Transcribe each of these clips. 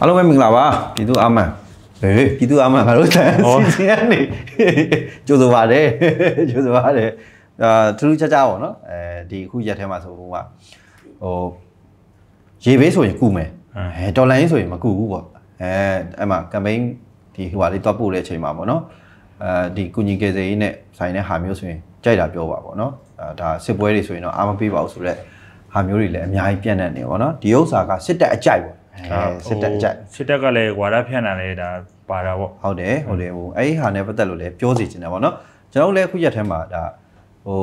အားလုံးပဲမင်္ဂလာပါပြည်သူအာမန်ဟေးပြည်သူအာမန်ငါတို့တန်စီစီကနေကြိုးဆိုပါတယ်ကြိုးဆိုပါတယ်အာထူးထူးခြားခြားပေါ့နော်အဲဒီအခုရက်ထဲမှာဆိုဟိုကဟိုရေဘေးဆိုရင်ကုမယ်အဲဒေါ်လာရင်းဆိုရင်မကုဘူးပေါ့အဲအဲ့မှာကမ်ပိန်းဒီဟိုဟာလေးတွားပို့တဲ့အချိန်မှာပေါ့နော်အဲဒီကုညီကယ်ဆယ်ရေးနဲ့ဆိုင်တဲ့ဟာမျိုးဆိုရင်ကြိုက်တာပြောပါပေါ့နော်အဲဒါစစ်ပွဲတွေဆိုရင်တော့အားမပေးပါဘူးဆိုတော့ဟာမျိုးတွေလည်းအများကြီးပြန့်နှံ့နေပါတော့ဒီဥစ္စာကစစ်တပ်အကြိုက်ပေါ့ စစ်တပ်အကြိုက်စစ်တပ်ကလည်းဝါဒဖြန့်တာလည်းဒါပါတာပေါ့ဟုတ်တယ်ဟုတ်တယ်ဟိုအဲ့ဒီဟာနဲ့ပတ်သက်လို့လည်းပြောစီချင်တယ်ပေါ့နော်ကျွန်တော်တို့လည်းအခုရက်ထဲမှာဒါဟို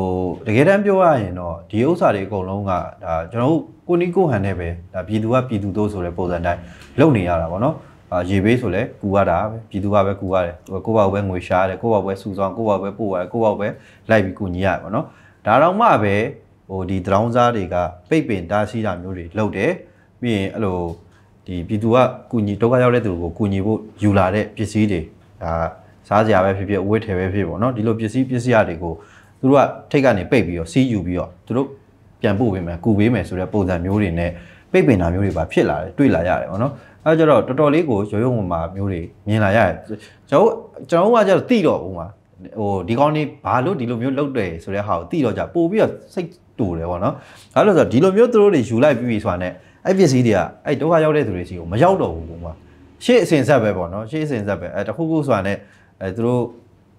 တကယ်တမ်းပြောရရင်တော့ဒီဥစ္စာတွေအကုန်လုံးကဒါကျွန်တော်တို့ကိုနီကိုဟန်နဲ့ပဲဒါပြည်သူကပြည်သူတို့ဆိုတဲ့ပုံစံတိုင်းလုပ်နေရတာပေါ့နော်အာရေဘေးဆိုလဲကူရတာပဲပြည်သူကပဲကူရတယ်ကိုယ့်ဘာပဲငွေရှားရတယ်ကိုယ့်ဘာပဲစုဆောင်ကိုယ့်ဘာပဲပို့ရတယ်ကိုယ့်ဘာပဲလိုက်ပြီးကူညီရတယ်ပေါ့နော်ဒါတော့မှပဲဟိုဒီဒရောင်းစားတွေကပိတ်ပင်တားဆီးတာမျိုးတွေလုပ်တယ်ပြီးရင်အဲ့လို ဒီပြည်သူကကုညီဒုက္ခရောက်တဲ့သူကိုကုညီဖို့ယူလာတဲ့ပစ္စည်းတွေဒါစားစရာပဲဖြစ်ဖြစ်အဝတ်ထည်ပဲဖြစ်ပေါ့နော်ဒီလိုပစ္စည်းပစ္စည်းတွေကိုသူတို့ကထိတ်ကနေပိတ်ပြီးတော့စီးယူပြီးတော့သူတို့ပြန်ပို့ပေးမယ်ကုပေးမယ်ဆိုတဲ့ပုံစံမျိုးတွေနဲ့ပိတ်ပင်တာမျိုးတွေပါဖြစ်လာတယ်တွေ့လာရတယ်ပေါ့နော်အဲကြတော့တော်တော်လေးကိုရိုးရိုးမှမှာမျိုးတွေမြင်လာရတယ်ကျွန်တော်ကျွန်တော်ကကြတော့တိတော့ဦးမှာဟိုဒီကောင်းလေးဘာလို့ဒီလိုမျိုးလုပ်တယ်ဆိုတဲ့ဟာကိုတိတော့ကြပို့ပြီးတော့စိတ်တူတယ်ပေါ့နော်အဲလို့ဆိုတော့ဒီလိုမျိုးသူတို့တွေယူလိုက်ပြီးပြီဆိုတာနဲ့ အဲ့ပစ္စည်းတွေကအဲ့ဒုက္ခရောက်တဲ့သူတွေစီကိုမရောက်တော့ဘူးကွာရှေ့အစဉ်ဆက်ပဲပေါ့နော်ရှေ့အစဉ်ဆက်ပဲအဲတခုခုဆိုတာနဲ့အဲသူတို့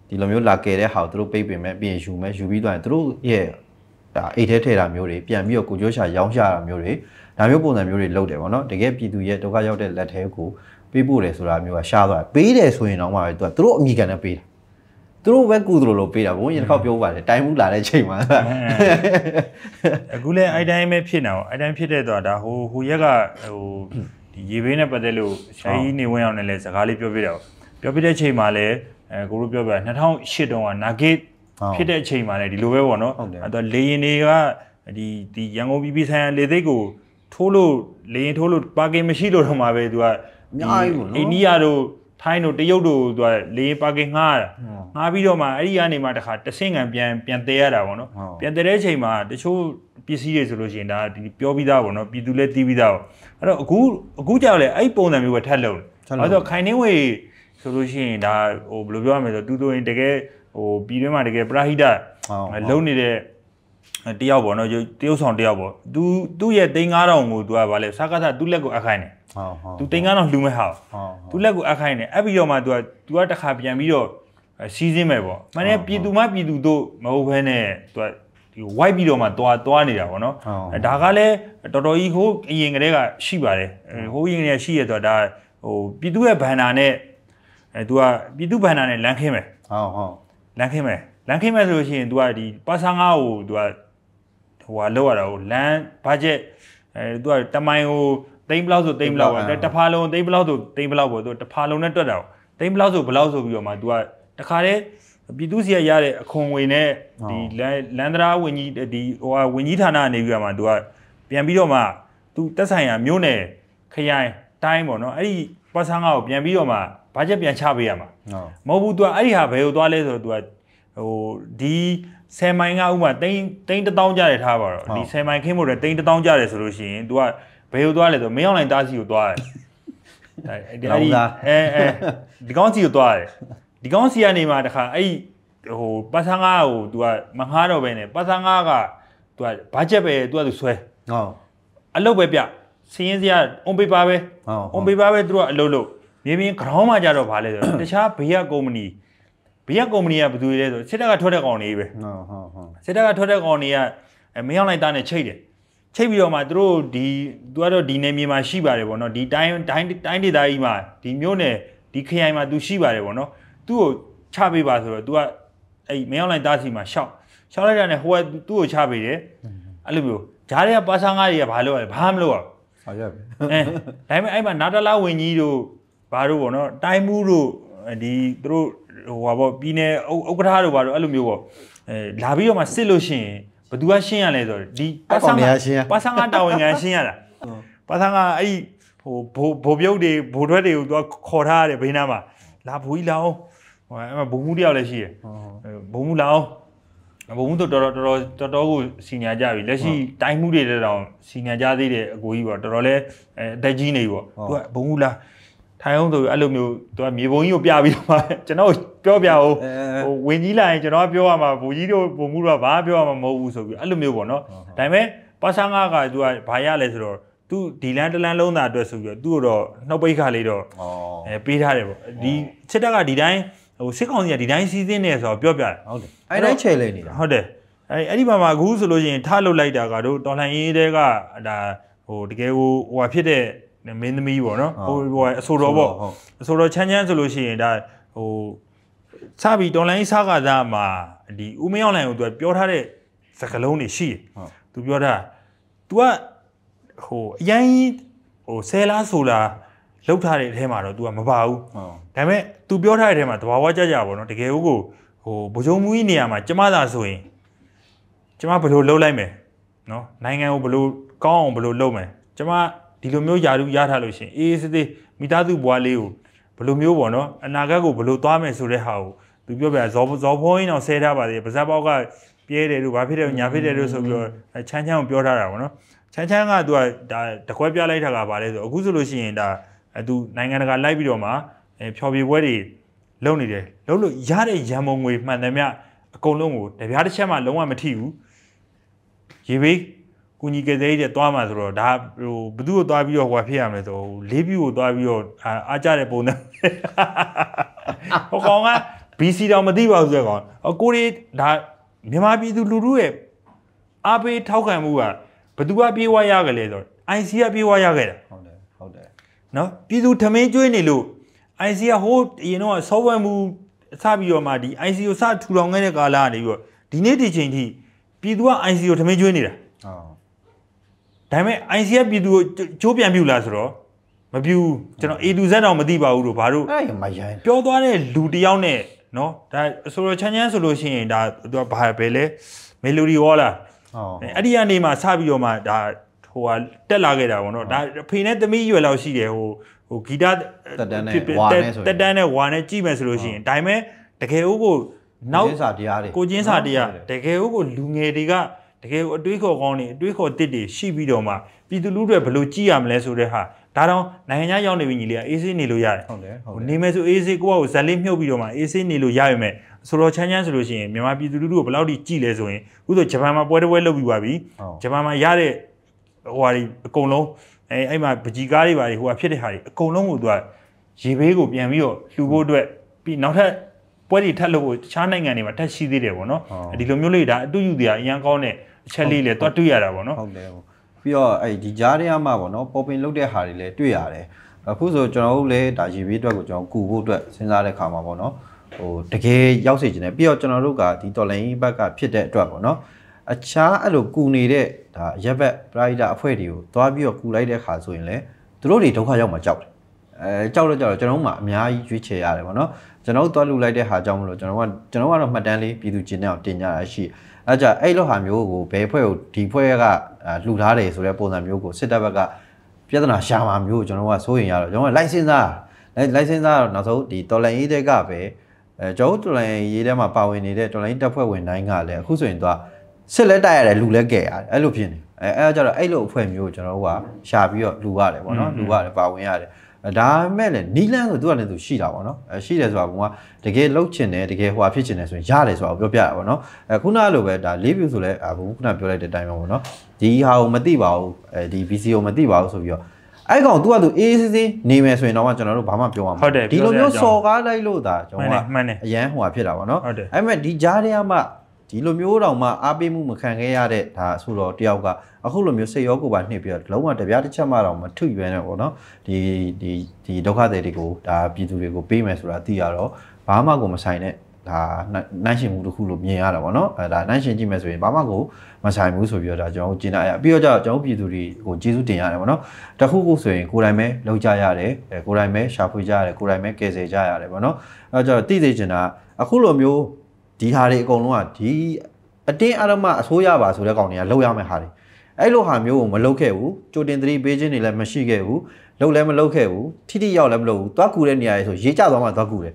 ဒီလိုမျိုးလာကယ်တဲ့ဟာကိုသူတို့ပိတ်ပင်မဲ့ပြင်ယူမဲ့ယူပြီးတော့သူတို့ရဲ့ဒါအိတ်ထဲထည့်တာမျိုးတွေပြန်ပြီးတော့ကိုကြိုးချရောင်းချတာမျိုးတွေဒါမျိုးပုံစံမျိုးတွေလုပ်တယ်ပေါ့နော်တကယ်ပြည်သူရဲ့ဒုက္ခရောက်တဲ့လက်ထဲကိုပေးပို့တယ်ဆိုတာမျိုးကရှားသွားတယ်ပေးတယ်ဆိုရင်တော့မှပဲသူကသူတို့အမိကန်နဲ့ပေးတာ သူတို့ပဲကူသူတို့လိုပေးတာဘုန်းကြီးတစ်ခေါက်ပြောပါတယ်တိုင်းမှုလာတဲ့ချိန်မှာအခုလည်းအဲ့တိုင်းပဲဖြစ်နေအောင်အဲ့တိုင်းဖြစ်တဲ့တော့ဒါဟိုဟိုရက်ကဟိုဒီရေဘေးနဲ့ပတ်သက်လို့ရှားကြီးနေဝင်အောင်လည်းစကားလေးပြောပြတယ်ပြောပြတဲ့ချိန်မှာလည်းအဲကိုတို့ပြောပြ2008တုန်းကနာဂစ်ဖြစ်တဲ့အချိန်မှာလည်းဒီလိုပဲပေါ့နော်အဲ့တော့လေရင်တွေကဒီဒီရန်ကုန်ပြည်ပြည်ဆိုင်ရာလေသိက်ကိုထိုးလို့လေရင်ထိုးလို့ပါကင်မရှိလို့တော့မှပဲသူကအများကြီးပေါ့နော်အိန္ဒိယတို့ ထိုင်းတို့တရုတ်တို့သူကလေပါကင်ငှားတာငှားပြီးတော့မှအဲ့ဒီကနေမှတခါတဆင့်ခံပြန်ပြန်တဲရတာပေါ့နော်ပြန်တဲတဲ့အချိန်မှာတချို့ပစ္စည်းတွေဆိုလို့ရှိရင်ဒါဒီပြောပြီးသားပေါ့နော်ပြည်သူလည်းတီးပြီးသားပေါ့အဲ့တော့အခုအခုကြောက်လေအဲ့ပုံစံမျိုးပဲထပ်လုံးအဲ့တော့ခိုင်နှင်းဝေဆိုလို့ရှိရင်ဒါဟိုဘယ်လိုပြောရမလဲဆိုတူတူရင်တကယ်ဟိုပြည်တွင်းမှာတကယ်ပရာဟိတလုံးနေတဲ့တယောက်ပေါ့နော်တရုတ်ဆောင်တယောက်ပေါ့သူသူ့ရဲ့သိန်း9000ကိုသူကဗာလဲစကားသသူ့လက်ကိုအခိုင်းတယ် ဟုတ်ဟုတ်သူသိန်း9000လှူမဲ့ဟာဟုတ်သူလက်ကိုအခိုင်းတယ်အဲ့ပြီးတော့မှသူကသူကတခါပြန်ပြီးတော့စီးစင်းမယ်ပေါ့မနေ့ပြည်သူမပြည်သူတို့မဟုတ်ဘဲနဲ့သူကဒီ white ပြီးတော့မှတွားတွားနေတာပေါ့နော်ဒါကလည်းတော်တော်ကြီးဟိုအရင်ကတည်းကရှိပါတယ်ဟိုအရင်ကတည်းကရှိရတော့ဒါဟိုပြည်သူရဲ့ဘန်နာနဲ့အဲသူကပြည်သူဘန်နာနဲ့လမ်းခင်းမယ်ဟုတ်ဟုတ်လမ်းခင်းမယ်လမ်းခင်းမယ်ဆိုလို့ရှိရင် तू ကဒီပါဆာငါကို तू ကဟိုဟာလောက်ရတာကိုလမ်းဘတ်ဂျက်အဲ तू ကတမိုင်ကို တိမ်ဘလောက်ဆိုတိမ်ဘလောက်ပေါ့တဖာလုံးတိမ်ဘလောက်ဆိုတိမ်ဘလောက်ပေါ့ तू တဖာလုံးနဲ့တွက်တာတိမ်ဘလောက်ဆိုဘလောက်ဆိုပြီးတော့မှ तू ကတခါတည်းပြည်သူစီရရတဲ့အခွန်ငွေနဲ့ဒီလန်ဒရာဝင်ကြီးဒီဟိုဟာဝင်ကြီးဌာနကနေပြီးတော့မှ तू ကပြန်ပြီးတော့မှ तू တက်ဆိုင်ရာမြို့နယ်ခရိုင်တိုင်းပေါ့နော်အဲ့ဒီပတ်ဆန်းကားကိုပြန်ပြီးတော့မှဘာချက်ပြန်ချပေးရမှာမဟုတ်ဘူး तू အဲ့ဒီဟာဘယ်ကိုသွားလဲဆိုတော့ तू ဟိုဒီ10မိုင်ကဥမာတိန်းတိန်း1000ကျတယ်ထားပါတော့ဒီ10မိုင်ခင်းဖို့တဲ့တိန်း1000ကျတယ်ဆိုလို့ရှိရင် तू က ဘယ်ကိုသွားလဲဆိုမင်းအောင်လိုင်းတားစီကိုသွားတယ်အဲဒီအဲအဲဒီကောင်းစီကိုသွားတယ်ဒီကောင်းစီကနေမှတခါအဲ့ဟိုပတ်ဆန်းကားကို तू ကမငှားတော့ပဲနဲ့ပတ်ဆန်းကားက तू ကဘတ်ဂျက်ပဲ तू ကသူဆွဲဟုတ်အလုပ်ပဲပြစင်းရင်စရာ on paper ပဲ on paper ပဲသူတို့ကအလုပ်လုပ်မြေပြင် ground မှာကြတော့ဗာလဲဆိုတခြားဘေးကကုမ္ပဏီဘေးကကုမ္ပဏီကဘယ်သူတွေလဲဆိုစစ်တပ်ကထွက်တဲ့ကောင်တွေပဲဟုတ်ဟုတ်ဟုတ်စစ်တပ်ကထွက်တဲ့ကောင်တွေကမင်းအောင်လိုက်တာနဲ့ချိတ်တယ် ချိတ်ပြီးတော့မှသူတို့ဒီသူကတော့ဒီနယ်မြေမှာရှိပါတယ်ဗောနော်ဒီတိုင်းတိုင်းတိုင်းဒေသကြီးမှာဒီမြို့နယ်ဒီခရိုင်မှာသူရှိပါတယ်ဗောနော်သူ့ကိုချပေးပါဆိုတော့ तू ကအဲ့မင်းအောင်လိုက်တားစီမှာရှောက်ရှောက်လိုက်တာနဲ့ဟိုကသူ့ကိုချပေးတယ်အဲ့လိုမျိုးဂျားတွေကပါဆာငါးတွေကဘာလုပ်ရလဲဘာမလုပ်ရဟုတ်ရပြီအဲဒါပေမဲ့အဲ့မှာနာတလာဝင်ကြီးတို့ဘာတို့ဗောနော်တိုင်းမှုတို့ဒီသူတို့ဟိုပါဗောပြည်နယ်ဥက္ကဋ္ဌတို့ဘာတို့အဲ့လိုမျိုးဗောအဲလာပြီးတော့မှစစ်လို့ရှိရင် ဘသူကရှင်းရလဲဆိုတော့ဒီပါဆန်ပါဆန်ကတာဝန်ခံရှင်းရတာပါဆန်ကအဲ့ဒီဟိုဘိုးဘိုးပြုတ်တွေဘိုးထွက်တွေကိုသူကခေါ်ထားရတယ်ဘေးနားမှာလာဘူးကြီးလောင်းဟိုအဲ့မှာဘုံမှုတယောက်လည်းရှိရယ်ဘုံမှုလောင်းဘုံမှုတော့တော်တော်တော်တော်တော်ကိုစီညာကြပြီလက်ရှိတိုင်းမှုတွေလည်းတောင်စီညာကြသေးတယ်အကိုကြီးပေါ့တော်တော်လဲအဲအသက်ကြီးနေပြီပေါ့သူကဘုံမှုလား ထိုင်အောင်ဆိုအဲ့လိုမျိုးသူကမြေပုံကြီးကိုပြပြီးတော့မှကျွန်တော်ပြောပြအောင်ဟိုဝင်ကြီးလာရင်ကျွန်တော်ပြောရမှာဘူကြီးတို့ဘုံမှုတော့ဘာပြောရမှာမဟုတ်ဘူးဆိုပြီးအဲ့လိုမျိုးပေါ့နော်ဒါပေမဲ့ပါဆာငါကသူကဘာရလဲဆိုတော့သူဒီလန်တလန်လုံးသားအတွက်ဆိုပြီးတော့သူ့တော့နှုတ်ပိတ်ခါလေးတော့အဲပေးထားတယ်ပေါ့ဒီစစ်တပ်ကဒီတိုင်းဟိုစစ်ကောင်စီကဒီတိုင်းစီးစင်းနေဆိုတော့ပြောပြတယ်ဟုတ်တယ်အဲ့တိုင်းချေလိမ့်နေတာဟုတ်တယ်အဲ့အဲ့ဒီမှာမှာအခုဆိုလို့ရှိရင်ထလုတ်လိုက်တာကတော့တော်လှန်ရေးတဲကဒါဟိုတကယ်ကိုဟိုဖြစ်တဲ့ မင်းသမီးပေါ့နော်ဟိုဟိုအဆိုတော်ပေါ့အဆိုတော်ချမ်းချမ်းဆိုလို့ရှိရင်ဒါဟိုစပြီးတော်လိုင်းစားကစားမှာဒီဦးမင်းအောင်လိုင်ကိုသူပြောထားတဲ့စကလုံးတွေရှိတယ်သူပြောတာ तू ကဟိုအရင်ဟိုဆဲလားဆိုလားလောက်ထားတဲ့အထဲမှာတော့ तू ကမပါဘူးဒါပေမဲ့ तू ပြောထားတဲ့အထဲမှာတဘာဝကြကြပေါ့နော်တကယ်ကိုဟိုဗကြုံမူကြီးနေရာမှာကျမသာဆိုရင်ကျမဘယ်လိုလှုပ်လိုက်မယ်နော်နိုင်ငံကိုဘယ်လိုကောင်းအောင်ဘယ်လိုလုပ်မယ်ကျမ ဒီလိုမျိုးယာရုရထားလို့ရှင်အေးအေးဆေးဆေးမိသားစုဘွားလေးကိုဘယ်လိုမျိုးပေါ့နော်အနာဂတ်ကိုဘယ်လိုသွားမယ်ဆိုတဲ့ဟာကိုသူပြောပြဇောဇောဖိုးရင်းအောင်ဆဲထားပါသေးတယ်ပါဇက်ပေါက်ကပြဲတယ်လို့ဘာဖြစ်တယ်ညာဖြစ်တယ်လို့ဆိုပြီးတော့ချမ်းချမ်းကိုပြောထားတာပေါ့နော်ချမ်းချမ်းကသူကဒါတခွဲပြလိုက်တာကဘာလဲဆိုအခုဆိုလို့ရှိရင်ဒါသူနိုင်ငံတကာလိုက်ပြီးတော့မှဖျော်ဖြေပွဲတွေလုပ်နေတယ်လုပ်လို့ရတဲ့ရန်မုံငွေမှန်တယ်မြအကုန်လုံးကိုတပြားတစ်ချက်မှလုံးဝမထိဘူးရေဘေး ကုညီကယ်ဆယ်ရေးတဲ့သွားမှာဆိုတော့ဒါဟိုဘသူ့ကိုသွားပြီးတော့ဟိုဖြစ်ရမလဲဆိုလေးပြူကိုသွားပြီးတော့အားကြတဲ့ပုံစံဟိုကောင်က BC တောင်မသိပါဘူးဆိုတော့အကိုရီဒါမြန်မာပြည်သူလူထုရဲ့အားပေးထောက်ခံမှုကဘသူကပြေးဝရကြလဲဆိုတော့ IC ကပြေးဝရခဲ့တာဟုတ်တယ်ဟုတ်တယ်နော်ပြည်သူထမင်းကျွေးနေလို့ IC ကဟိုးအရင်တော့ software မူစပြီးတော့မှဒီ IC ကိုစထူထောင်ခဲ့တဲ့ကာလကနေပြီးတော့ဒီနေ့ဒီချိန်ထိပြည်သူက IC ကိုထမင်းကျွေးနေတာဟုတ် ဒါပေမဲ့ IC ကပြည်သူကိုကျိုးပြန်ပြူလားဆိုတော့မပြူကျွန်တော် A to Z တော့မသိပါဘူးလို့ဘာလို့အဲ့မရိုင်းပြောသွားတဲ့လူတယောက်နဲ့နော်ဒါဆိုတော့ချမ်းချမ်းဆိုလို့ရှိရင်ဒါသူကဘာပဲလဲမေလိုဒီဝေါ်လာဟုတ်အဲ့ဒီကနေမှစပြီးတော့မှဒါဟိုဟာတက်လာခဲ့တာပေါ့နော်ဒါဖေနဲ့သမီးရွယ်လောက်ရှိတယ်ဟိုဟိုဂီတတက်တန်းနဲ့ဝါနဲ့ဆိုတက်တန်းနဲ့ဝါနဲ့ကြည့်မယ်ဆိုလို့ရှိရင်ဒါပေမဲ့တကယ်ဦးကိုနောက်ကိုချင်းစာတရားတွေကိုချင်းစာတရားတကယ်ဦးကိုလူငယ်တွေကတ ကယ်အတွေးခေါ်ကောင်းနေအတွေးခေါ်တစ်တွေရှိပြီးတော့မှပြည်သူလူထုတွေဘယ်လိုကြည့်ရမလဲဆိုတဲ့ဟာဒါတော့နိုင်ငံခြားရောက်နေပြီညီလေးကအေးဆေးနေလို့ရတယ်ဟုတ်တယ်ဟုတ်တယ်နေမယ်ဆိုအေးဆေးကိုယ့်ကိုဇက်လေးမြုပ်ပြီးတော့မှအေးဆေးနေလို့ရရမယ်ဆိုတော့ချမ်းချမ်းဆိုလို့ရှိရင်မြန်မာပြည်သူလူထုကိုဘယ်လောက်ထိကြည့်လဲဆိုရင်အခုဆိုဂျပန်မှာပွဲတစ်ပွဲလုပ်ပြီးပါပြီဂျပန်မှာရတဲ့ဟိုဟာတွေအကုန်လုံးအဲအဲ့မှာပကြီးကားတွေပါတွေဟိုဟာဖြစ်တဲ့ဟာတွေအကုန်လုံးကိုသူကရေဘေးကိုပြန်ပြီးတော့လှူဖို့အတွက်ပြီးနောက်ထပ်ပွဲတွေထပ်လုပ်ဖို့တခြားနိုင်ငံတွေမှာထပ်ရှိသေးတယ်ပေါ့နော်ဒီလိုမျိုးလေးဒါအတူယူတရားအရန်ကောင်းတဲ့ အချက်လေးလည်းတွတ်တွေ့ရတာပေါ့နော်ဟုတ်တယ်ပြီးတော့အဲ့ဒီကြားထဲမှာပေါ့နော်ပေါ်ပင်လုတ်တဲ့ဟာတွေလည်းတွေ့ရတယ်အခုဆိုကျွန်တော်တို့လည်းဒါရေဘေးအတွက်ကိုကျွန်တော်ကူဖို့အတွက်စဉ်းစားတဲ့ခါမှာပေါ့နော်ဟိုတကယ်ရောက်စေချင်တယ်ပြီးတော့ကျွန်တော်တို့ကဒီတော်လိုင်းဘက်ကဖြစ်တဲ့အတွက်ပေါ့နော်အခြားအဲ့လိုကူနေတဲ့ဒါရက်ဘက်ပရိုက်တာအဖွဲ့တွေကိုသွားပြီးတော့ကူလိုက်တဲ့ခါဆိုရင်လည်းသူတို့တွေဒုက္ခရောက်မှကြောက်တယ်အဲကြောက်တော့ကြောက်တော့ကျွန်တော်တို့မှအများကြီးရွေးချယ်ရတယ်ပေါ့နော်ကျွန်တော်တို့သွားလူလိုက်တဲ့ဟာကြောင့်မလို့ကျွန်တော်ကကျွန်တော်ကတော့မှတ်တမ်းလေးပြည်သူကျင်တဲ့အောင်တင်ကြရရှိ အဲကြအဲ့လိုဟာမျိုးကိုဘယ်ဖွဲ့ကိုဒီဖွဲ့ကလှူထားတယ်ဆိုတဲ့ပုံစံမျိုးကိုစစ်တပ်ဘက်ကပြဿနာရှာမှာမျိုးကိုကျွန်တော်ကစိုးရင်ရတော့ကျွန်တော်က license သား license သားတော့နောက်ဆုံးဒီတော်လိုင်းရေးတဲ့ကပဲအဲကျွန်တော်တော်လိုင်းရေးထဲမှာပါဝင်နေတဲ့တော်လိုင်းတပ်ဖွဲ့ဝင်တိုင်းကလည်းအခုဆိုရင်တော့စစ်လက်တိုက်ရတယ်လူလက်ကဲရတယ်အဲ့လိုဖြစ်နေအဲအဲကြတော့အဲ့လိုအဖွဲ့မျိုးကိုကျွန်တော်တို့ကရှာပြီးတော့လူရတယ်ပေါ့နော်လူရတယ်ပါဝင်ရတယ် ဒါမဲ့လည်းနီလန်းဆိုသူကလည်းသူရှိတာပေါ့နော်အဲရှိတယ်ဆိုတာကတကယ်လှုပ်ချင်တယ်တကယ်ဟိုဟာဖြစ်ချင်တယ်ဆိုရင်ရတယ်ဆိုတာကိုပြောပြတာပေါ့နော်အဲခုနလိုပဲဒါလေး view ဆိုလဲအခုခုနပြောလိုက်တဲ့အတိုင်းပဲပေါ့နော်ဒီဟာကိုမသိပါဘူးအဲဒီ VC ကိုမသိပါဘူးဆိုပြီးတော့အဲ့ကောင် तू က तू အေးစစ်စစ်နေမယ်ဆိုရင်တော့ကျွန်တော်တို့ဘာမှပြောမှာမဟုတ်ဒီလိုမျိုးစော်ကားလိုက်လို့ဒါကျွန်တော်ကအရန်ဟိုဟာဖြစ်တာပေါ့နော်အဲ့မဲ့ဒီကြားထဲမှာ ဒီလိုမျိုးတောင်မှအားပေးမှုမခံခဲ့ရတဲ့ဒါဆိုတော့တယောက်ကအခုလိုမျိုးစိတ်ရောကိုယ်ပါနှိပ်ပြီးတော့လုံးဝတပြားတစ်ချက်မှတော့မထုရွယ်နဲ့ပေါ့နော်ဒီဒီဒီဒုက္ခတွေတွေကိုဒါပြည်သူတွေကိုပေးမယ်ဆိုတာသိရတော့ဘာမှကိုမဆိုင်တဲ့ဒါနိုင်ရှင်မှုတစ်ခုလို့မြင်ရတာပေါ့နော်အဲဒါနိုင်ရှင်ကြည့်မယ်ဆိုရင်ဘာမှကိုမဆိုင်ဘူးဆိုပြီးတော့ဒါကျွန်တော်ကျင်းရပြီးတော့ကျွန်တော်ပြည်သူတွေကိုကျေးဇူးတင်ရတယ်ပေါ့နော်တခုခုဆိုရင်ကိုယ်တိုင်ပဲလောက်ကြရတယ်အဲကိုယ်တိုင်ပဲရှာဖွေကြရတယ်ကိုယ်တိုင်ပဲကယ်ဆယ်ကြရတယ်ပေါ့နော်အဲတော့သိသိချင်တာအခုလိုမျိုး ဒီဟာတွေအကုန်လုံးကဒီအတင်းအဓမ္မအစိုးရပါဆိုတဲ့ကောင်တွေကလောက်ရမယ့်ဟာတွေအဲ့လိုဟာမျိုးကိုမလုပ်ခဲ့ဘူးကြိုတင်သတိပေးခြင်းတွေလည်းမရှိခဲ့ဘူးလုပ်လည်းမလုပ်ခဲ့ဘူးထိထိရောက်လည်းမလုပ်ဘူးသွားကူတဲ့နေရာတွေဆိုရေးကြသွားမှသွားကူတယ်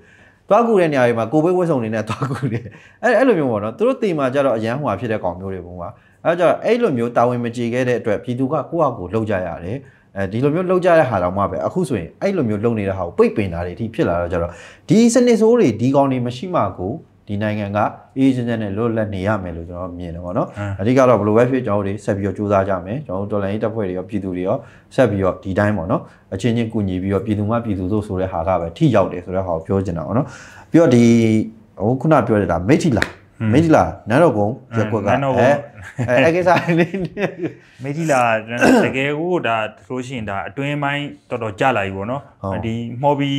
သွားကူတဲ့နေရာတွေမှာကိုဘေးဝတ်စုံနေနဲ့သွားကူတယ်အဲ့အဲ့လိုမျိုးပေါ့နော်သူတို့တေမာကြတော့အရန်ဟွာဖြစ်တဲ့ကောင်မျိုးတွေပုံပါအဲ့ကြတော့အဲ့လိုမျိုးတာဝန်မကြေခဲ့တဲ့အတွက်ပြည်သူကကိုယ့်အကူလှုပ်ကြရတယ်အဲဒီလိုမျိုးလှုပ်ကြတဲ့ဟာတော့မှပဲအခုဆိုရင်အဲ့လိုမျိုးလှုပ်နေတဲ့ဟာကိုပိတ်ပင်တာတွေအထိဖြစ်လာတော့ကြတော့ဒီစနစ်ဆိုးတွေဒီကောင်တွေမရှိမှကို ဒီနိုင်ငံကအေးချမ်းချမ်းနဲ့လွတ်လပ်နေရမယ်လို့ကျွန်တော်မြင်တယ်ပေါ့နော်အဓိကတော့ဘယ်လိုပဲဖြစ်ကျွန်တော်တို့ဆက်ပြီးတော့စူးစမ်းကြမယ်ကျွန်တော်တို့တော်လိုင်းတပ်ဖွဲ့တွေရောပြည်သူတွေရောဆက်ပြီးတော့ဒီတိုင်းပေါ့နော်အချင်းချင်းကူညီပြီးတော့ပြည်သူမှပြည်သူတို့ဆိုတဲ့ဟာကပဲထိရောက်တယ်ဆိုတဲ့ဟာကိုပြောချင်တာပေါ့နော်ပြီးတော့ဒီဟိုခုနပြောတဲ့ဒါမိထီလာမိထီလာနန်းတော်ကုန်းရက်ကွက်ကအဲအဲကိစ္စလေးမေဒီလာတကယ်ကိုဒါဆိုရှင်ဒါအတွင်းပိုင်းတော်တော်ကြလာပြီပေါ့နော်ဒီမော်ဘီ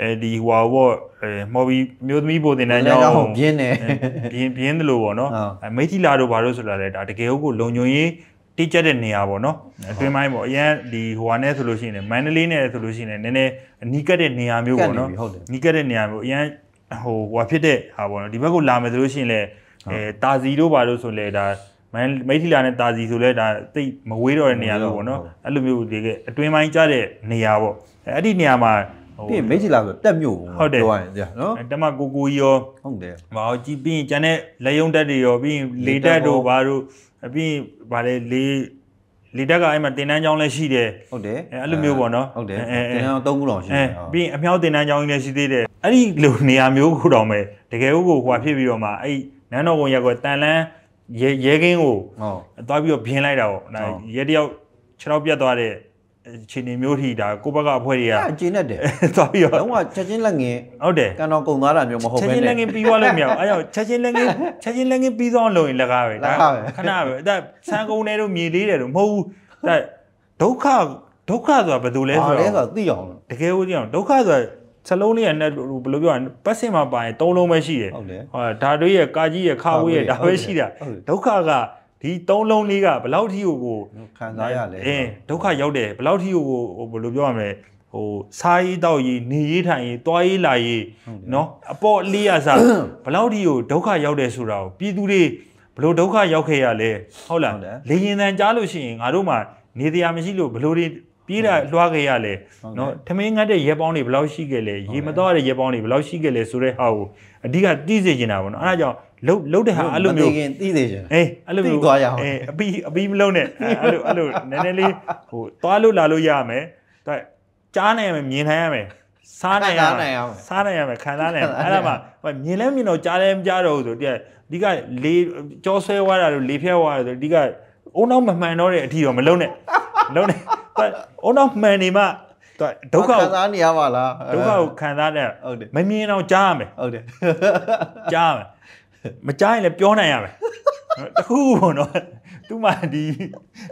အဲဒီဟွာဘောအဲမော်ဘီမျိုးသမီးပိုတင်တဲ့ကြောင့်ပြင်းတယ်ပြင်းပြင်းတယ်လို့ပေါ့နော်အဲမိထီလာတို့ဘာလို့ဆိုတာလဲဒါတကယ်ကိုလုံညုံရေးတိကျတဲ့နေရာပေါ့နော်အတွင်းပိုင်းပေါ့အရင်ဒီဟိုဟာနဲ့ဆိုလို့ရှိရင်မန္တလေးနဲ့ဆိုလို့ရှိရင်နည်းနည်းနီးကပ်တဲ့နေရာမျိုးပေါ့နော်နီးကပ်တဲ့နေရာမျိုးအရင်ဟိုဟွာဖြစ်တဲ့ဟာပေါ့နော်ဒီဘက်ကိုလာမယ်ဆိုလို့ရှိရင်လေအဲတာစီတို့ဘာလို့ဆိုလဲဒါမိထီလာနဲ့တာစီဆိုလဲဒါတိတ်မဝေးတော့တဲ့နေရာမျိုးပေါ့နော်အဲ့လိုမျိုးဒီကအတွင်းပိုင်းကျတဲ့နေရာပေါ့အဲ့ဒီနေရာမှာ ပြီးမိတ်ချီလာဆိုတက်မြို့ဟုတ်တယ်ပြောရရင်ကြာနော်တမကိုကိုကြီးရောဟုတ်တယ်ဘာလို့ကြည့်ပြီးရင်ကျန်တဲ့လက်ယုံတက်တွေရောပြီးရင်လေတက်တို့ဘာတို့ပြီးရင်ဗာလေလေလေတက်ကအဲ့မှာတင်တန်းချောင်းလည်းရှိတယ်ဟုတ်တယ်အဲအဲ့လိုမျိုးပေါ့နော်ဟုတ်တယ်အဲအဲတင်အောင်၃ခုလောက်ရှိအဲတယ်ပြီးရင်အမြောက်တင်တန်းချောင်းကြီးလည်းရှိသေးတယ်အဲ့ဒီလိုနေရာမျိုးကိုတောင်ပဲတကယ်ကိုဟိုဟာဖြစ်ပြီးတော့မှအဲ့နန်းတော်ဝင်ရက်ကွယ်တန်လန်းရဲရဲကင်းကိုဟုတ်သွားပြီးတော့ဘင်းလိုက်တာပေါ့ဒါရဲတယောက်ခြေထောက်ပြတ်သွားတဲ့ ခြေနေမျိုးထိဒါကိုဘက်ကအဖွဲ့တွေကအကျင်းနဲ့တယ်သွားပြီးတော့လုံးဝချက်ချင်းလက်ငင်းဟုတ်တယ်ကန်တော်ကုံသားတာမျိုးမဟုတ်ချက်ဘဲချင်းနဲ့လက်ငင်းပြီးသွားလို့မရဘူးအဲကြောင့်ချက်ချင်းလက်ငင်းချက်ချင်းလက်ငင်းပြီးသွားလို့ရင်လက်ကားပဲလက်ကားပဲခဏပဲဒါဆန်ကုန်းထဲတို့မြေလေးတယ်တို့မဟုတ်ဘူးဒါဒုက္ခဒုက္ခဆိုတာဘယ်လိုလဲဆိုဘာလဲဆိုတော့တော့သိအောင်လို့တကယ်ကိုကြည့်အောင်ဒုက္ခဆိုတာစလုံးလေးကနဲ့ဘယ်လိုပြောရလဲပတ်စင်မှာပါရင်သုံးလုံးပဲရှိတယ်ဟုတ်တယ်ဟောဒါတို့ရဲ့ကာကြီးရဲ့ခါဝေးရဲ့ဒါပဲရှိတာဟုတ်တယ်ဒုက္ခက ဒီသုံးလုံးလေးကဘယ်လောက်ထိကိုကိုခံစားရလဲအင်းဒုက္ခရောက်တယ်ဘယ်လောက်ထိကိုဟိုဘယ်လိုပြောရမလဲဟိုစားရေးတောက်ရေးနေရေးထိုင်ရေးတွားရေးလာရေးနော်အပေါ်လေးရစားဘယ်လောက်ထိကိုဒုက္ခရောက်တယ်ဆိုတာကိုပြည်သူတွေဘယ်လိုဒုက္ခရောက်ခဲ့ရလဲဟုတ်လားလေရင်တန်ကြားလို့ရှိရင်ငါတို့မှနေတရားမရှိလို့ဘယ်လိုတွေပြေးတာလွှားခဲ့ရလဲနော်ထမင်းငတ်တဲ့ရဲပေါင်းတွေဘယ်လောက်ရှိခဲ့လဲရေမတော့တဲ့ရဲပေါင်းတွေဘယ်လောက်ရှိခဲ့လဲဆိုတဲ့ဟာကိုအဓိကသိစေချင်တာပေါ့နော်အဲဒါကြောင့် လှုပ်လှုပ်တဲ့ဟာအဲ့လိုမျိုးခင်သိသေးချင်အေးအဲ့လိုမျိုးသိသွားရအောင်အေးအပီးအပီးမလုံးနဲ့အဲ့လိုအဲ့လိုနည်းနည်းလေးဟိုသွားလို့လာလို့ရမယ်ဒါကြားနိုင်ရမယ်မြင်နိုင်ရမယ်စားနိုင်ရမယ်စားနိုင်ရမယ်ခံစားနိုင်ရမယ်အဲ့ဒါမှဟိုမြင်လဲမြင်တော့ကြားလဲမကြားတော့ဘူးဆိုတဲ့ဒီကလေကြောဆွဲသွားတာလို့လေဖြတ်သွားတာဆိုဒီကအုံနောက်မမှန်တော့တဲ့အထီတော့မလုံးနဲ့လုံးနဲ့ဒါအုံနောက်မှန်နေမှဒါဒုက္ခခံကိုစားနေရပါလားဒုက္ခကိုခံစားတဲ့ဟုတ်တယ်မမြင်တော့ကြားရမယ်ဟုတ်တယ်ကြားမယ် မကြားရင်လည်းပြောနိုင်ရမယ်တခုခုပေါ့နော်သူမှဒီ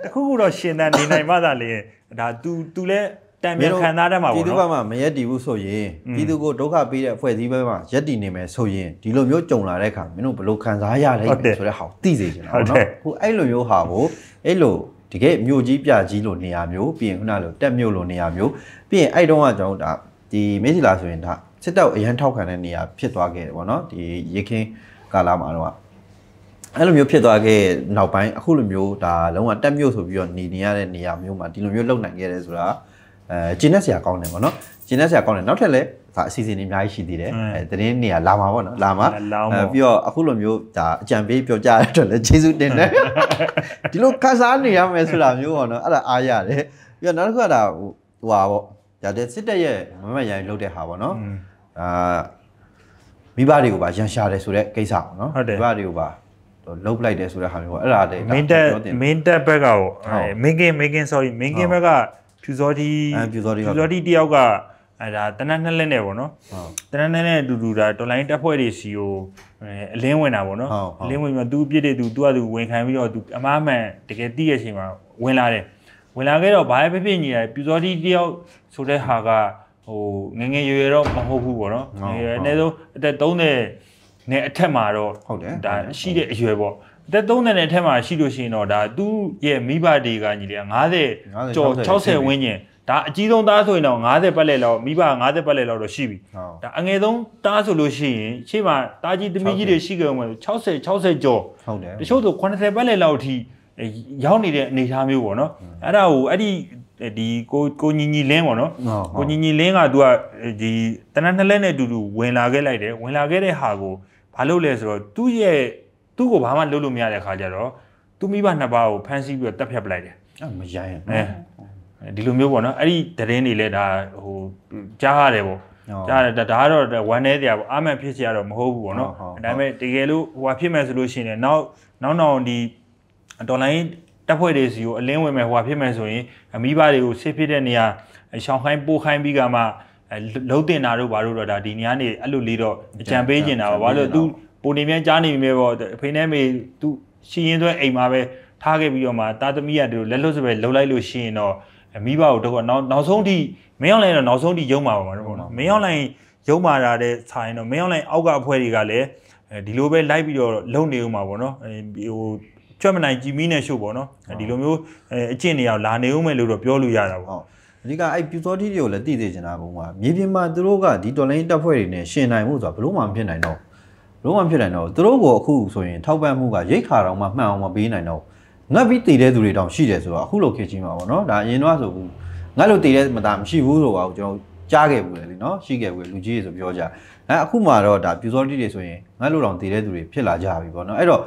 တခုခုတော့ရှင်သန်နေနိုင်မှသာလေဒါ तू तू လည်းတံမြန်ခံစားတတ်မှာပြည်ပေါ့သူဘနော်က်မှာမရက်တည်ဘူးဆိုရင်ပြည်သူကိုဒုက္ခပေးတဲ့အဖွဲ့အစည်းဘက်မှာရက်တည်နေမယ်ဆိုရင်ဒီလိုမျိုးကြုံလာတဲ့အခါမင်းတို့ဘယ်လိုခံစားရလဲဆိုတဲ့ဟာကိုသိစေချင်တာပေါ့နော်ခုအဲ့လိုမျိုးဟာကိုအဲ့လိုတကယ်မြို့ကြီးပြကြီးလိုနေရာမျိုးပြီးရင်ခုနလိုတက်မြို့လိုနေရာမျိုးပြီးရင်အဲ့တုန်းကကျွန်တော်ဒါဒီမေစီလာဆိုရင်ဒါစစ်တပ်အရန်ထောက်ခံတဲ့နေရာဖြစ်သွားခဲ့တယ်ပေါ့နော်ဒီရေခင်း ကာလာမှာတော့အဲ့လိုမျိုးဖြစ်သွားခဲ့နောက်ပိုင်းအခုလိုမျိုးဒါလုံးဝတက်မြို့ဆိုပြီးတော့နေနေရတဲ့နေရာမျိုးမှာဒီလိုမျိုးလုံနိုင်ခဲ့တယ်ဆိုတာအဲကျင်းနေစရာကောင်းတယ်ပေါ့နော်ကျင်းနေစရာကောင်းတယ်နောက်ထပ်လည်းဒါအစီအစဉ်တွေအများကြီးရှိသေးတယ်အဲတရင်နေရာလာမှာပေါ့နော်လာမှာအဲပြီးတော့အခုလိုမျိုးဒါအကြံပေးပြောကြရတဲ့အတွက်လည်းကျေးဇူးတင်တယ်ဒီလိုခန်းစားနေရမယ်ဆိုတာမျိုးပေါ့နော်အဲ့ဒါအားရတယ်ပြီးတော့နောက်တစ်ခုကဒါဟိုဟိုပါပေါ့ဒါတဲ့စစ်တပ်ရဲ့မမရိုင်းလုပ်တဲ့ဟာပေါ့နော်အာ မိဘတွေကိုပါရန်ရှာတယ်ဆိုတဲ့ကိစ္စပေါ့နော်မိဘတွေကိုပါလုတ်လိုက်တယ်ဆိုတဲ့ဟာမျိုးပေါ့အဲ့ဒါတည်းမင်းတက်မင်းတက်ဘက်ကဟိုမင်းကင်းမင်းကင်း sorry မင်းကင်းဘက်ကဖြူစောတီအဲဖြူစောတီဖြူစောတီတယောက်ကအဲဒါတနက်နှစ်လက်နဲ့ပေါ့နော်ဟုတ်တနက်နှစ်နဲ့အတူတူဒါတော်လိုင်းတက်ဖွဲ့တွေစီကိုအလင်းဝင်တာပေါ့နော်ဟုတ်ဟုတ်အလင်းဝင်ပြီးတော့သူအပြစ်တွေသူသူကသူဝင်ခံပြီးတော့သူအမားမှန်တကယ်တည့်ရဲ့အချိန်မှာဝင်လာတယ်ဝင်လာခဲ့တော့ဘာပဲဖြစ်ဖြစ်ညီတယ်ပြူစောတီတယောက်ဆိုတဲ့ဟာက ဟိုငယ်ငယ်ရွယ်ရွယ်တော့မဟုတ်ဘူးပေါ့နော်ငယ်ရွယ်အနည်းဆုံးအသက်30နဲ့အထက်မှာတော့ဟုတ်တယ်ဒါရှိတဲ့အရွယ်ပေါ့အသက်30နဲ့အထက်မှာရှိလို့ရှိရင်တော့ဒါသူ့ရဲ့မိဘတွေကညီတယ်50ကျော်60ဝန်းကျင်ဒါအကြီးဆုံးသားဆိုရင်တော့50ပတ်လက်လောက်မိဘ50ပတ်လက်လောက်တော့ရှိပြီဟုတ်ဒါအငယ်ဆုံးတားဆိုလို့ရှိရင်ရှေ့မှာတားကြီးသမီးကြီးတွေရှိကြုံမယ်60 60ကျော်ဟုတ်တယ်တချို့ဆို80ပတ်လည်လောက်အထိရောက်နေတဲ့အနေအထားမျိုးပေါ့နော်အဲ့ဒါကိုအဲ့ဒီ ဒီကိုကိုညီညီလင်းပေါ့နော်ဟုတ်ကိုညီညီလင်းက तू ကဒီတနက်နှစ်လက်နဲ့အတူတူဝင်လာခဲ့လိုက်တယ်ဝင်လာခဲ့တဲ့ဟာကိုဘာလုပ်လဲဆိုတော့သူ့ရဲ့သူ့ကိုဘာမှလုပ်လို့မရတဲ့ခါကျတော့သူမိဘနှစ်ပါးကိုဖမ်းဆီးပြီးတော့တပ်ဖြတ်ပလိုက်တယ်အဲ့မရိုင်းအဲဒီလိုမျိုးပေါ့နော်အဲ့ဒီသတင်းတွေလည်းဒါဟိုကြားရတယ်ပေါ့ကြားတယ်ဒါဒါကတော့ဝမ်းနေတရားပေါ့အာမန်ဖြစ်စရာတော့မဟုတ်ဘူးပေါ့နော်ဟုတ်ဟုတ်ဒါပေမဲ့တကယ်လို့ဟိုဟာဖြစ်မယ်ဆိုလို့ရှိရင်လည်းနောက်နောက်နောက်ဒီဒေါ်လာရင်း တပ်ဖွဲ့တွေစီကိုအလင်းဝင်မယ်ဟိုဟာဖြစ်မယ်ဆိုရင်အမိဘတွေကိုစစ်ဖြစ်တဲ့နေရာရှောင်းခိုင်းပို့ခိုင်းပြီးကမှအဲလုံးတင်တာတို့ဘာလို့တော့ဒါဒီနေရာနေအဲ့လိုလေးတော့အကြံပေးကျင်တာပါဘာလို့လဲ तू ပုံနေမြန်ကြားနေပြီမဲ့ပေါ့အဖေနဲ့မေ तू ရှင်းရင်သွဲအိမ်မှာပဲထားခဲ့ပြီးတော့မှတာသမီးကတို့လက်လွတ်စပဲလှုပ်လိုက်လို့ရှိရင်တော့မိဘကိုတော့နောက်နောက်ဆုံးထိမင်းအောင်လိုင်းတော့နောက်ဆုံးထိယုံမှာပါမှာတော့ပေါ့နော်မင်းအောင်လိုင်းယုံမာတာတဲ့ဆိုင်တော့မင်းအောင်လိုင်းအောက်ကအဖွဲ့တွေကလည်းဒီလိုပဲလိုက်ပြီးတော့လုံနေဦးမှာပေါ့နော်ဟို ချွတ်မနိုင်ကြည်မီးနဲ့ရှုပ်ပေါ့နော်ဒီလိုမျိုးအကျင့်တွေအောင်လာနေဦးမယ်လို့တော့ပြောလို့ရတာပေါ့ဟုတ်အဓိကအဲ့ပြူစောတိတွေကိုလည်းတည်သေးချင်တာဘုံကမြေပြင်မှာသူတို့ကဒီတော်လိုင်းတပ်ဖွဲ့တွေနဲ့ရှင်နိုင်မှုဆိုတာဘလို့မှမဖြစ်နိုင်တော့ဘလို့မှမဖြစ်နိုင်တော့သူတို့ကိုအခုဆိုရင်ထောက်ပံ့မှုကရိတ်ခါတော့မှမှန်အောင်မပေးနိုင်တော့ငတ်ပြီးတည်တဲ့သူတွေတောင်ရှိတယ်ဆိုတော့အခုလိုခေတ်ကြီးမှာပေါ့နော်ဒါအရင်တော့ဆိုဘူးငတ်လို့တည်တဲ့မသားမရှိဘူးဆိုတော့ကျွန်တော်ကြားခဲ့ဘူးလေနော်ရှိခဲ့ဘူးလူကြီးတွေဆိုပြောကြအဲအခုမှတော့ဒါပြူစောတိတွေဆိုရင်ငတ်လို့တောင်တည်တဲ့သူတွေဖြစ်လာကြပြီပေါ့နော်အဲ့တော့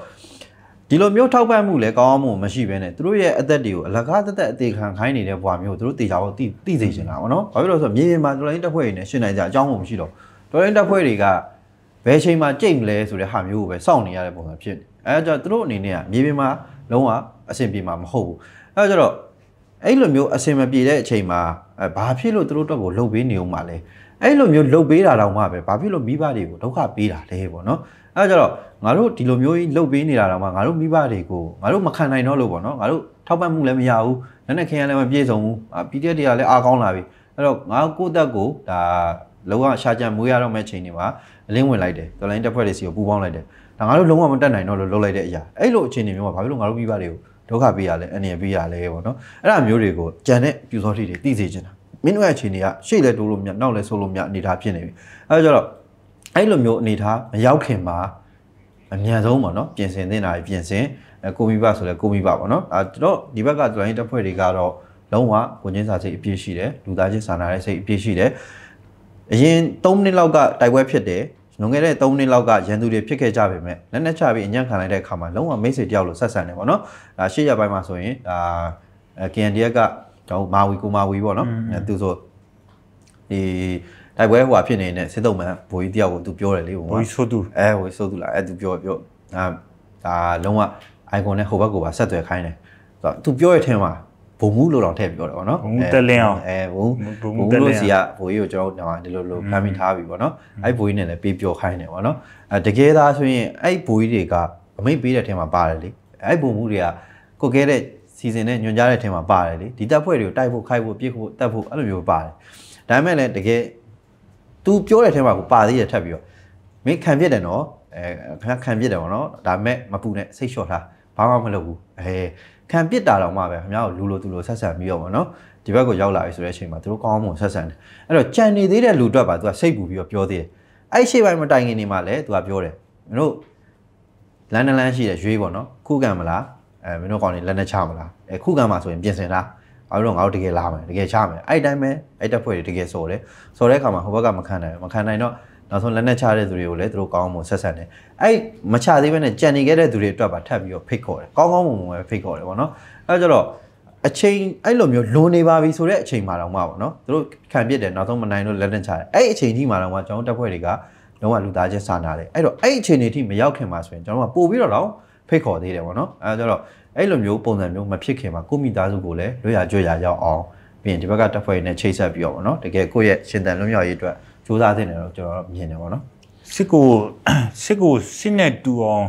ဒီလိုမျိုးထောက်ပံ့မှုလည်းကောင်းအောင်မှုမရှိဘဲနဲ့သူတို့ရဲ့အသက်တွေကိုအလကားသက်သက်အသေးခံခိုင်းနေတဲ့ဘဝမျိုးသူတို့တေချာဖို့တိတိစေချင်တာပေါ့နော်။ဘာဖြစ်လို့လဲဆိုတော့မြေပြင်မှာတော်လိုင်းတက်ဖွဲ့တွေနဲ့ရှင်းနိုင်ကြအကြောင်းမရှိတော့တော်လိုင်းတက်ဖွဲ့တွေကဘယ်ချိန်မှာကြိတ်မလဲဆိုတဲ့ဟာမျိုးကိုပဲစောင့်နေရတဲ့ပုံစံဖြစ်နေ။အဲဒါကြောင့်သူတို့အနေနဲ့ကမြေပြင်မှာလုံးဝအဆင်ပြေမှာမဟုတ်ဘူး။အဲဒါကြတော့အဲ့လိုမျိုးအဆင်မပြေတဲ့အချိန်မှာအဲဘာဖြစ်လို့သူတို့တော့ကိုလှုပ်ပေးနေအောင်မှာလဲ။အဲ့လိုမျိုးလှုပ်ပေးတာတော့မှပဲဘာဖြစ်လို့မိဘတွေကိုဒုက္ခပေးတာလဲပေါ့နော်။ အဲဒါကြတော့ငါတို့ဒီလိုမျိုးကြီးလှုပ်ပေးနေတာတော့မှငါတို့မိဘတွေကိုငါတို့မခံနိုင်တော့လို့ပေါ့နော်ငါတို့ထောက်ပံ့မှုလည်းမရဘူးလက်နဲ့ခင်းရလည်းမပြည့်စုံဘူးအာ PDF တွေကလည်းအားကောင်းလာပြီအဲ့တော့ငါကိုယ့်တက်ကိုဒါလုံးဝရှာကြံမွေးရတော့မယ့်ချိန်တွေမှာအလင်းဝင်လိုက်တယ်တော်လိုင်းတက်ဖွဲ့တွေစီကိုပူပေါင်းလိုက်တယ်ဒါငါတို့လုံးဝမတက်နိုင်တော့လို့လှုပ်လိုက်တဲ့အရာအဲ့လိုအခြေအနေမျိုးမှာဘာဖြစ်လို့ငါတို့မိဘတွေကိုဒုက္ခပေးရလဲအနေပေးရလဲပေါ့နော်အဲ့ဒါမျိုးတွေကိုကြံတဲ့ပြူစောတိတွေသိစေချင်တာမင်းတို့ရဲ့အခြေအနေကရှေ့လဲတိုးလို့မြနောက်လဲဆိုးလို့မြအနေထားဖြစ်နေပြီအဲ့ဒါကြတော့ အဲ့လိုမျိုးအနေထားမရောက်ခင်မှာအမြန်ဆုံးပေါ့နော်ပြင်ဆင်သင့်တာတွေပြင်ဆင်အဲကိုမိဘဆိုလဲကိုမိဘပေါ့နော်အဲတော့ဒီဘက်ကဒလိုင်းတပ်ဖွဲ့တွေကတော့လုံးဝကိုချင်းစာစိတ်အပြည့်ရှိတယ်လူသားချင်းစာနာတဲ့စိတ်အပြည့်ရှိတယ်အရင်3မိနစ်လောက်ကတိုက်ပွဲဖြစ်တယ်လွန်ခဲ့တဲ့3မိနစ်လောက်ကရန်သူတွေဖြစ်ခဲ့ကြပေမဲ့လက်နဲ့ချပြီးအညံ့ခံလိုက်တဲ့အခါမှာလုံးဝမိတ်ဆွေတယောက်လိုဆက်ဆံတယ်ပေါ့နော်ဒါရှေ့ရပိုင်းမှာဆိုရင်ဒါအဲ KNDF ကတော့မာဝီကိုမာဝီပေါ့နော်အဲသူဆို ဒီတိုက်ပွဲဟိုဟာဖြစ်နေတဲ့စစ်တုံးမှန်ဘိုးကြီးတယောက်ကိုသူပြောတယ်လေဟိုဘိုးဆိုသူအဲဝေဆိုးသူလားအဲသူပြောပြောအာဒါလုံးဝ icon နဲ့ဟိုဘက်ကိုပါဆက်သွယ်ခိုင်းတယ်ဆိုတော့သူပြောရတဲ့အထင်မှာဘုံမှုလို့တော့ထည့်ပြောတယ်ဗောနော်အဲဘုံဘုံလို့စီကဘိုးကြီးကိုကျွန်တော်ဒီလိုလိုဖမ်းမိထားပြီဗောနော်အဲ့ဘိုးကြီးနဲ့လည်းပေးပြောခိုင်းတယ်ဗောနော်အဲတကယ်သားဆိုရင်အဲ့ဘိုးကြီးတွေကအမိတ်ပေးတဲ့အထင်မှာပါတယ်လေအဲ့ဘုံမှုတွေကကိုကဲတဲ့စီစဉ်နဲ့ညွန်ကြားတဲ့အထင်မှာပါတယ်လေဒီတပ်ဖွဲ့တွေကိုတိုက်ဖို့ခိုက်ဖို့ပြစ်ဖို့တက်ဖို့အဲ့လိုမျိုးပါတယ် ဒါပေမဲ့လည်းတကယ် तू ပြောတဲ့အထက်မှာကိုပါသေးတယ်ထပ်ပြီးတော့မင်းခံပြစ်တယ်နော်အဲခံခံပြစ်တယ်ဗောနော်ဒါပေမဲ့မပူနဲ့စိတ်လျှော့ထားဘာမှမလုပ်ဘူးအဲခံပြစ်တာတော့မှပဲခင်ဗျားကိုလူလိုသူလိုဆက်ဆံပြီးတော့ဗောနော်ဒီဘက်ကိုရောက်လာပြီဆိုတဲ့အချိန်မှာသူတို့ကောင်းအောင်ဆက်ဆံတယ်အဲ့တော့ကြံနေသေးတဲ့လူအတွက်ပါ तू ကစိတ်ပူပြီးတော့ပြောသေးတယ်အဲ့ရှေ့ပိုင်းမတိုင်ခင်နေမှာလည်း तू ကပြောတယ်မင်းတို့လန်နလန်ရှိတယ်ရွေးဗောနော်ခုခံမလားအဲမင်းတို့ကောင်းနေလက်နဲ့ချမလားအဲခုခံမှာဆိုရင်ပြင်ဆင်လား အဲ့တော့ငါတို့တကယ်လာမယ်တကယ်ချမယ်အဲ့တိုင်းပဲအဲ့တက်ဖွဲ့တွေတကယ်စော်တယ်စော်တဲ့အခါမှာဟိုဘက်ကမခံနိုင်ဘူးမခံနိုင်တော့နောက်ဆုံးလက်နဲ့ချတဲ့သူတွေကိုလည်းသူတို့ကောင်းအောင်ဆက်ဆက်တယ်အဲ့မချသေးဘဲနဲ့ကြံနေခဲ့တဲ့သူတွေအတွက်ပါထပ်ပြီးတော့ဖိတ်ခေါ်တယ်ကောင်းကောင်းမွန်မွန်ပဲဖိတ်ခေါ်တယ်ဗောနော်အဲ့ကြတော့အချိန်အဲ့လိုမျိုးလွန်နေပါပြီဆိုတဲ့အချိန်မှာတော့မှဗောနော်သူတို့ခံပြစ်တယ်နောက်ဆုံးမနိုင်လို့လက်နဲ့ချတယ်အဲ့အချိန်ထိမှာတော့မှကျွန်တော်တက်ဖွဲ့တွေကလုံးဝလူသားချင်းစာနာတယ်အဲ့တော့အဲ့အချိန်တွေထိမရောက်ခင်မှာဆိုရင်ကျွန်တော်ကပို့ပြီးတော့တော့ဖိတ်ခေါ်သေးတယ်ဗောနော်အဲ့ကြတော့ အဲ့လိုမျိုးပုံစံမျိုးမဖြစ်ခင်မှာကိုမိသားစုကိုလည်းလွတ်ရကြွရရောက်အောင်ပြီးရင်ဒီဘက်ကတပ်ဖွဲ့နဲ့ချိတ်ဆက်ပြီးတော့ဗောနော်တကယ်ကိုယ့်ရဲ့ရှင်တန်လွတ်မြောက်ရေးအတွက်စူးစမ်းသင့်တယ်တော့ကျွန်တော်မြင်တယ်ဗောနော်စစ်ကိုစစ်ကိုစစ်နဲ့တူအောင်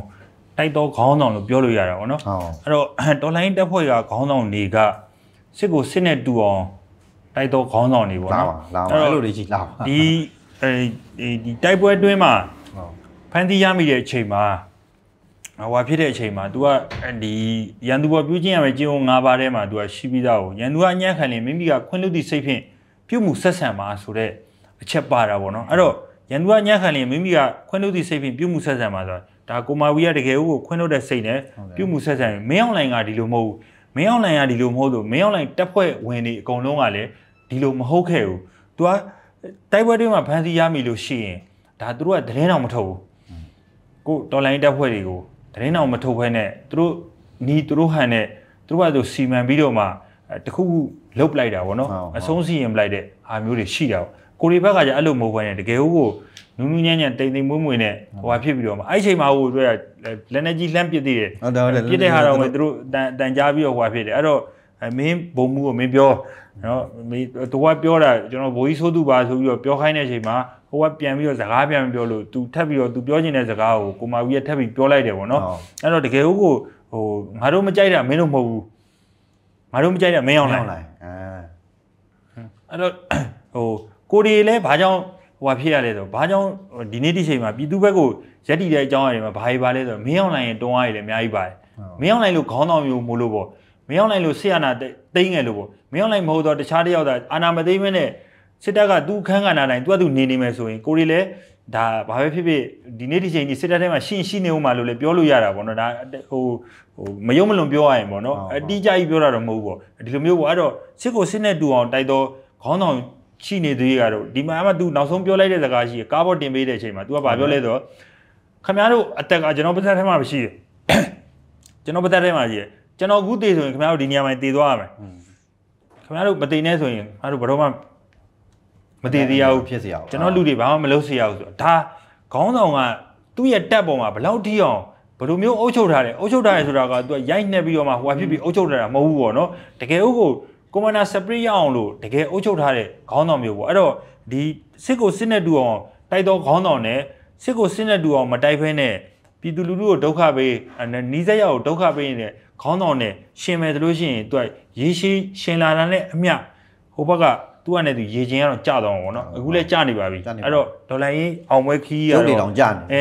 တိုက်တော့ခေါင်းဆောင်လို့ပြောလို့ရတာပေါ့နော်ဟုတ်အဲ့တော့တော်လိုင်းတက်ဖွဲ့ကခေါင်းဆောင်တွေကစစ်ကိုစစ်နဲ့တူအောင်တိုက်တော့ခေါင်းဆောင်တွေပေါ့လာနော်ပါလာပါအဲ့လိုတွေကြီးလာပါဒီအဲဒီတိုက်ပွဲအတွင်းမှာဟုတ်ဖန်တီးရမိတဲ့အချိန်မှာ ဟိုဖြစ်တဲ့အချိန်မှာ तू ကဒီရန်သူပေါ်ပြုချင်းရမယ်ကျင်းငါးပါးထဲမှာ तू ကရှိပြီးသားကိုရန်သူကအညံ့ခံရင်မိမိကခွင့်လွတ်သည့်စိတ်ဖြင့်ပြုမှုဆက်ဆံပါဆိုတဲ့အချက်ပါတာပေါ့နော်အဲ့တော့ရန်သူကအညံ့ခံရင်မိမိကခွင့်လွတ်သည့်စိတ်ဖြင့်ပြုမှုဆက်ဆံပါဆိုတာဒါကိုမာဝီကတကယ်ကိုခွင့်လွတ်တဲ့စိတ်နဲ့ပြုမှုဆက်ဆံရင်မင်းအောင်လိုင်ကဒီလိုမဟုတ်ဘူး မင်းအောင်လိုင်ကဒီလိုမဟုတ်ဘူးမင်းအောင်လိုင်တက်ဖွဲ့ဝင်နေအကုန်လုံးကလည်းဒီလိုမဟုတ်ခဲ့ဘူး तू ကတိုက်ပွဲတွေမှာဖန်စီရမိလို့ရှိရင်ဒါသူတို့ကတရင်တော်မထုတ်ဘူးကိုတော်လိုင်းတက်ဖွဲ့တွေကို တရင်တော်မထုတ်ဖဲနဲ့သူတို့နီးသူတို့ဟန်နဲ့သူတို့ကသူစီမံပြီးတော့မှတခုခုလုတ်ပလိုက်တာဗောနော်အဆုံးစီရင်ပလိုက်တဲ့အာမျိုးတွေရှိတာဗောကိုရီဘက်ကじゃအဲ့လိုမဟုတ်ဘဲနဲ့တကယ်ဟုတ်ကိုနူးနူးညံ့ညံ့တိမ်တိမ်မွေးမွေးနဲ့ဟိုဟာဖြစ်ပြီးတော့မှအဲ့ချိန်မှာဟိုတွေ့ရလက်နေကြီးလှမ်းပစ်သေးတယ်ဟုတ်တယ်ဟုတ်တယ်ပြစ်တဲ့ဟာတော့သူတို့တန်တန်ကြားပြီးတော့ဟိုဟာဖြစ်တယ်အဲ့တော့မင်းဘုံမှုကိုမင်းပြောနော်မင်းသူကပြောတာကျွန်တော်ဘိုးကြီးဆိုးသူပါဆိုပြီးတော့ပြောခိုင်းတဲ့အချိန်မှာ ဟိုကပြန်ပြီးတော့စကားပြန်ပြောလို့ तू ထပ်ပြီးတော့ तू ပြောချင်တဲ့စကားကိုကိုမာဝီကထပ်ပြီးပြောလိုက်တယ်ပေါ့နော်အဲ့တော့တကယ်ဟုတ်ကိုဟိုငါတို့မကြိုက်တာမင်းတို့မဟုတ်ဘူးငါတို့မကြိုက်တာမင်းအောင်လိုက်အဲအဲ့တော့ဟိုကိုဒီလည်းဘာကြောင့်ဟိုဟာဖြစ်ရလဲဆိုဘာကြောင့်ဒီနေ့ဒီချိန်မှာပြည်သူဘက်ကိုရက်တည်တဲ့အကြောင်းအရာတွေမှာဘာတွေပါလဲဆိုတော့မင်းအောင်လိုင်ရဲ့တွန်းအားတွေလည်းအများကြီးပါတယ်မင်းအောင်လိုင်လို့ခေါင်းဆောင်မျိုးမို့လို့ပေါ့မင်းအောင်လိုင်လို့ဆီယနာတိတ်ငယ်လို့ပေါ့မင်းအောင်လိုင်မဟုတ်တော့တခြားတယောက်သာအာနာမသိမင်းနဲ့ စစ်တပ်ကသူ့ခန်းကဏ္ဍတိုင်းသူကသူနေနေမယ်ဆိုရင်ကိုရီလည်းဒါဘာပဲဖြစ်ဖြစ်ဒီနေ့ဒီချိန်ကြီးစစ်တပ်ထဲမှာရှင်းရှိနေဦးမှာလို့လည်းပြောလို့ရတာပေါ့နော်ဒါဟိုဟိုမယုံမလွန်ပြောရရင်ပေါ့နော်အတိအကျကြီးပြောတာတော့မဟုတ်ဘူးပေါ့ဒီလိုမျိုးပေါ့အဲ့တော့စစ်ကိုစစ်နဲ့တူအောင်တိုက်တော့ခေါင်းဆောင်ရှိနေသေးကတော့ဒီမှာမှ तू နောက်ဆုံးပြောလိုက်တဲ့စကားရှိရကားဘော့တင်ပေးတဲ့အချိန်မှာ तू ကဘာပြောလဲဆိုတော့ခမများတို့အတက်ကကျွန်တော်ပတ်သက်ထဲမှာမရှိတယ်ကျွန်တော်ပတ်သက်ထဲမှာရှိတယ်ကျွန်တော်အခုတည်ဆိုရင်ခမများတို့ဒီနေရာမှာတည်သွားရမယ်ခမများတို့မတည်နဲ့ဆိုရင်ငါတို့ဘယ်တော့မှ မတည်သေးရဘူးဖြစ်စီရအောင်ကျွန်တော်လူတွေဘာမှမလုပ်စေရဘူးဆိုတော့ဒါခေါင်းဆောင်ကသူ့ရဲ့တက်ပေါ်မှာဘယ်လောက်ထိအောင်ဘယ်လိုမျိုးအုပ်ချုပ်ထားတယ်အုပ်ချုပ်ထားတယ်ဆိုတာကသူကရိုက်နှက်ပြီးတော့မှဟိုဟာဖြစ်ပြီးအုပ်ချုပ်ထားတာမဟုတ်ဘူးပေါ့နော်တကယ်ဟုတ်ကိုကွန်မန်ဒါစပရစ်ရအောင်လို့တကယ်အုပ်ချုပ်ထားတဲ့ခေါင်းဆောင်မျိုးပေါ့အဲ့တော့ဒီစစ်ကိုစစ်နဲ့တူအောင်တိုက်တော့ခေါင်းဆောင်နဲ့စစ်ကိုစစ်နဲ့တူအောင်မတိုက်ဖဲနဲ့ပြည်သူလူထုကိုဒုက္ခပေးနီးစက်ရကိုဒုက္ခပေးနေတဲ့ခေါင်းဆောင်နဲ့ရှင်မယ်ဆိုလို့ရှိရင်သူကရေရှိရှင်လာတာနဲ့အမျှဟိုဘက်က သူကလည်းသူရေချင်းကတော့ကြာတော့မှာပေါ့နော်အခုလည်းကြာနေပါပြီအဲ့တော့ဒေါ်လာရင်းအောင်ပွဲခီးရရုပ်တော့တွေတောင်ကြာနေအဲ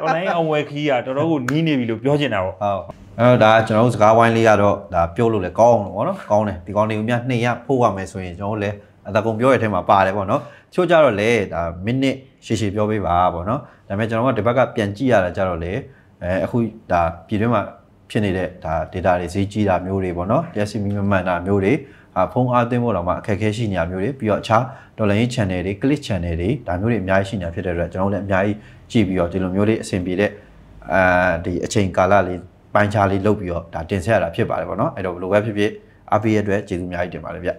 ဒေါ်လာရင်းအောင်ပွဲခီးရတော်တော်ကိုနီးနေပြီလို့ပြောချင်တာပေါ့ဟုတ်အဲ့တော့ဒါကျွန်တော်တို့စကားဝိုင်းလေးကတော့ဒါပြောလို့လည်းကောင်းလို့ဗောနော်ကောင်းတယ်ဒီကောင်းလေးကိုများနှိမ်ရဖို့ရမယ်ဆိုရင်ကျွန်တော်တို့လည်းအတကုံပြောရတဲ့ထဲမှာပါတယ်ဗောနော်ချို့ကြတော့လေဒါမိနစ်ရှည်ရှည်ပြောပေးပါဗောနော်ဒါပေမဲ့ကျွန်တော်ကဒီဘက်ကပြန်ကြည့်ရတာကြတော့လေအဲအခုဒါပြည်တွင်းမှာဖြစ်နေတဲ့ဒါ data တွေဈေးကြီးတာမျိုးတွေဗောနော်တရားစီမီမမှန်တာမျိုးတွေအာ ဖုန်းအားသွင်းဖို့တော့မှအခက်အခဲရှိနေတာမျိုးတွေပြီးတော့အခြား dollar yin channel တွေ click channel တွေဒါမျိုးတွေအများကြီးရှိနေတာဖြစ်တဲ့အတွက်ကျွန်တော်တို့လည်းအများကြီးကြည့်ပြီးတော့ဒီလိုမျိုးလေးအဆင်ပြေတဲ့အာဒီအချိန်ကာလလေးပိုင်းခြားလေးလုပ်ပြီးတော့ဒါတင်ဆက်ရတာဖြစ်ပါတယ်ဗောနော်အဲ့တော့ဘယ်လိုပဲဖြစ်ဖြစ်အားပေးရတဲ့အတွက်ကျေးဇူးအများကြီးတင်ပါတယ်ဗျ